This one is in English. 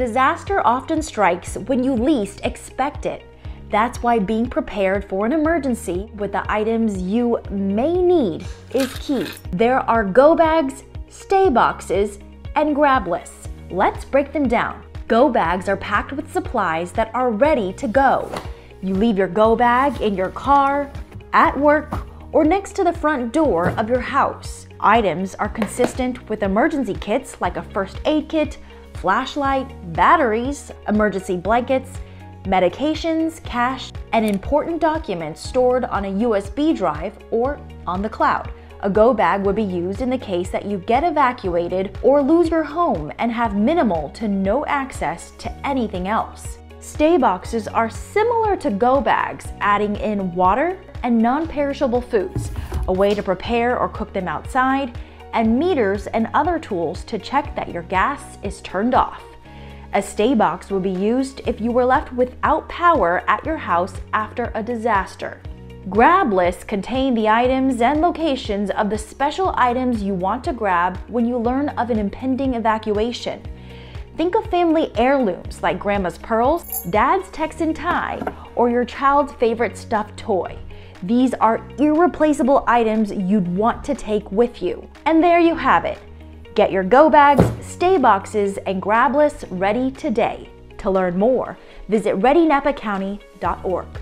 Disaster often strikes when you least expect it. That's why being prepared for an emergency with the items you may need is key. There are go bags, stay boxes, and grab lists. Let's break them down. Go bags are packed with supplies that are ready to go. You leave your go bag in your car, at work, or next to the front door of your house. Items are consistent with emergency kits like a first aid kit, flashlight, batteries, emergency blankets, medications, cash, and important documents stored on a USB drive or on the cloud. A go bag would be used in the case that you get evacuated or lose your home and have minimal to no access to anything else. Stay boxes are similar to go bags, adding in water and non-perishable foods, a way to prepare or cook them outside, and meters and other tools to check that your gas is turned off. A stay box would be used if you were left without power at your house after a disaster. Grab lists contain the items and locations of the special items you want to grab when you learn of an impending evacuation. Think of family heirlooms like grandma's pearls, dad's Texan tie, or your child's favorite stuffed toy. These are irreplaceable items you'd want to take with you. And there you have it. Get your go bags, stay boxes, and grab lists ready today. To learn more, visit readynapacounty.org.